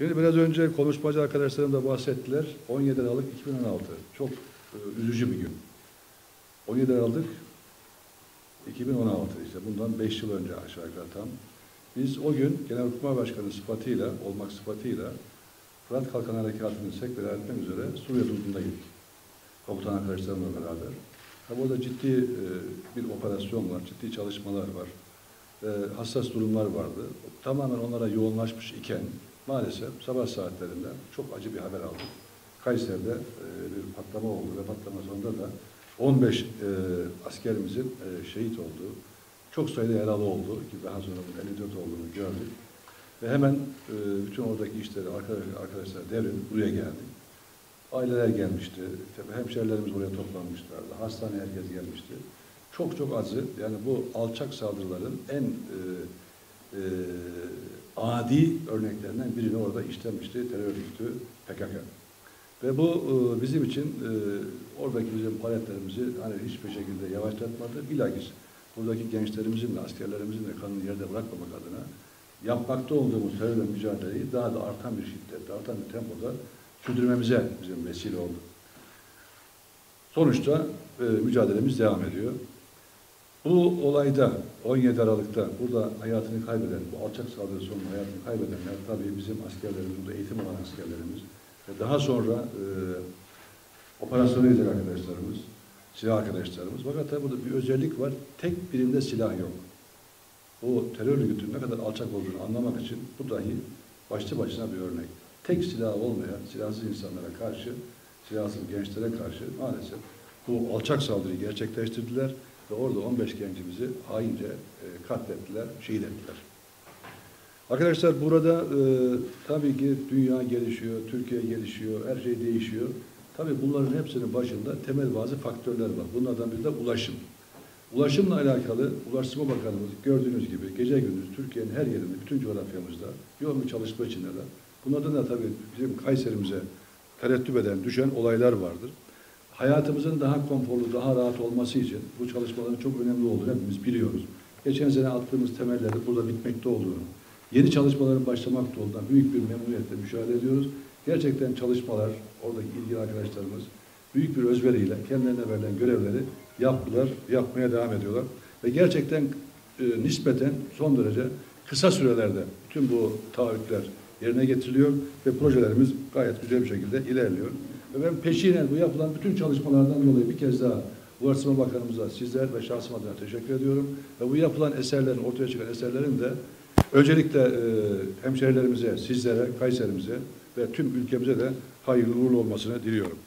Şimdi biraz önce konuşmacı arkadaşlarım da bahsettiler. 17 Aralık 2016. Çok e, üzücü bir gün. 17 Aralık 2016 işte bundan 5 yıl önce aşağı yukarı tam. Biz o gün Genelkurmay Başkanı sıfatıyla, olmak sıfatıyla Fırat Kalkan Harekatı'nı sekreter etmek üzere Suriye Durdu'ndaydık. Komutan arkadaşlarımla beraber. Tabi orada ciddi e, bir operasyon var, ciddi çalışmalar var. E, hassas durumlar vardı. Tamamen onlara yoğunlaşmış iken maalesef sabah saatlerinde çok acı bir haber aldık. Kayseri'de e, bir patlama oldu ve patlama sonunda da 15 e, askerimizin e, şehit olduğu, çok sayıda yaralı olduğu ki daha sonra bunun 54 olduğunu gördük. Ve hemen e, bütün oradaki işleri arkadaş, arkadaşlar devredip buraya geldik. Aileler gelmişti, tabii hemşerilerimiz buraya toplanmışlardı, hastane herkes gelmişti. Çok çok azı, yani bu alçak saldırıların en e, e, adi örneklerinden birini orada işlemişti terör örgütü PKK. Ve bu e, bizim için e, oradaki bizim paletlerimizi hani hiçbir şekilde yavaşlatmadı. Bilakis buradaki gençlerimizin de askerlerimizin de kanını yerde bırakmamak adına yapmakta olduğumuz terörle mücadeleyi daha da artan bir şiddette, artan bir tempoda sürdürmemize bizim vesile oldu. Sonuçta e, mücadelemiz devam ediyor. Bu olayda 17 Aralık'ta burada hayatını kaybeden, bu alçak saldırı sonunda hayatını kaybedenler tabii bizim askerlerimiz, burada eğitim alan askerlerimiz ve daha sonra e, operasyona gidecek arkadaşlarımız, silah arkadaşlarımız. Fakat tabii burada bir özellik var, tek birinde silah yok. Bu terör örgütünün ne kadar alçak olduğunu anlamak için bu dahi başlı başına bir örnek. Tek silah olmayan, silahsız insanlara karşı, silahsız gençlere karşı maalesef bu alçak saldırıyı gerçekleştirdiler ve orada 15 gencimizi haince e, katlettiler, şehit ettiler. Arkadaşlar burada e, tabii ki dünya gelişiyor, Türkiye gelişiyor, her şey değişiyor. Tabii bunların hepsinin başında temel bazı faktörler var. Bunlardan biri de ulaşım. Ulaşımla alakalı Ulaştırma Bakanımız gördüğünüz gibi gece gündüz Türkiye'nin her yerinde, bütün coğrafyamızda yoğun bir çalışma içindeler. Bunlardan da tabii bizim Kayserimize tereddüt eden, düşen olaylar vardır. Hayatımızın daha konforlu, daha rahat olması için bu çalışmaların çok önemli olduğunu hepimiz biliyoruz. Geçen sene attığımız temelleri burada bitmekte olduğunu, yeni çalışmaların başlamakta olduğundan büyük bir memnuniyetle müşahede ediyoruz. Gerçekten çalışmalar, oradaki ilgili arkadaşlarımız büyük bir özveriyle kendilerine verilen görevleri yaptılar, yapmaya devam ediyorlar. Ve gerçekten e, nispeten son derece kısa sürelerde bütün bu taahhütler yerine getiriliyor ve projelerimiz gayet güzel bir şekilde ilerliyor. Ve ben peşinen bu yapılan bütün çalışmalardan dolayı bir kez daha Ulaştırma Bakanımıza sizler ve şahsım adına teşekkür ediyorum. Ve bu yapılan eserlerin, ortaya çıkan eserlerin de öncelikle e, hemşehrilerimize, sizlere, Kayserimize ve tüm ülkemize de hayırlı uğurlu olmasını diliyorum.